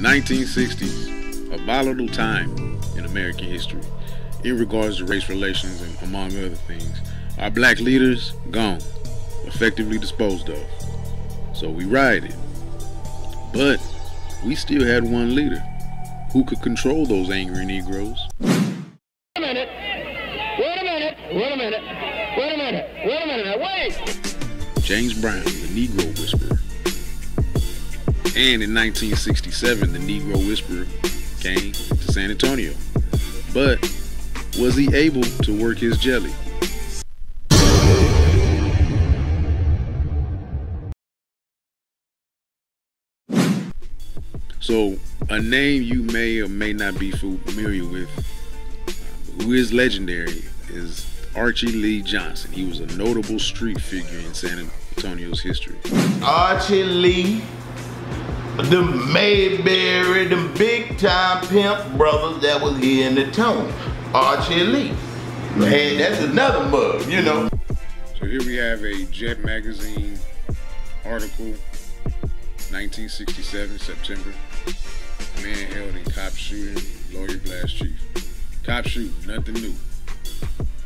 1960s, a volatile time in American history in regards to race relations and among other things. Our black leaders gone, effectively disposed of. So we rioted. But we still had one leader who could control those angry Negroes. Wait a minute. Wait a minute. Wait a minute. Wait a minute. Wait a minute. Now wait. James Brown, the Negro Whisperer. And in 1967, the Negro Whisperer came to San Antonio. But was he able to work his jelly? So, a name you may or may not be familiar with, who is legendary, is Archie Lee Johnson. He was a notable street figure in San Antonio's history. Archie Lee, the Mayberry, the big time pimp brothers that was here in the town. Archie Lee. Man, that's another mug, you know. So here we have a Jet Magazine article, 1967, September. Man held in cop shooting, lawyer blast chief. Cop shooting, nothing new.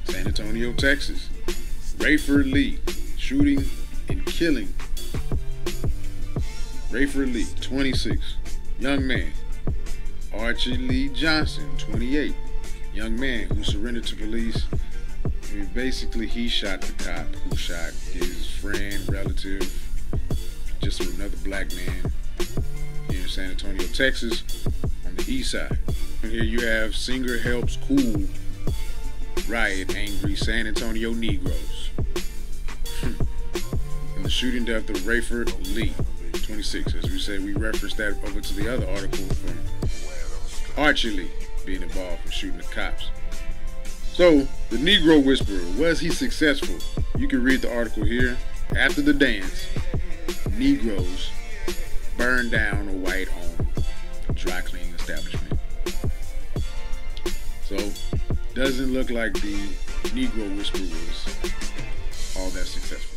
San Antonio, Texas. Rayford Lee shooting and killing. Rayford Lee, 26, young man. Archie Lee Johnson, 28, young man who surrendered to police. I mean, basically, he shot the cop who shot his friend, relative, just another black man here in San Antonio, Texas, on the east side. Here you have Singer helps cool riot angry San Antonio Negroes. and the shooting death of Rayford Lee, 26. As we said, we referenced that over to the other article from Archie Lee being involved in shooting the cops. So, the Negro Whisperer, was he successful? You can read the article here. After the dance, Negroes burned down a white owned dry cleaning establishment. So, doesn't look like the Negro Whisperer was all that successful.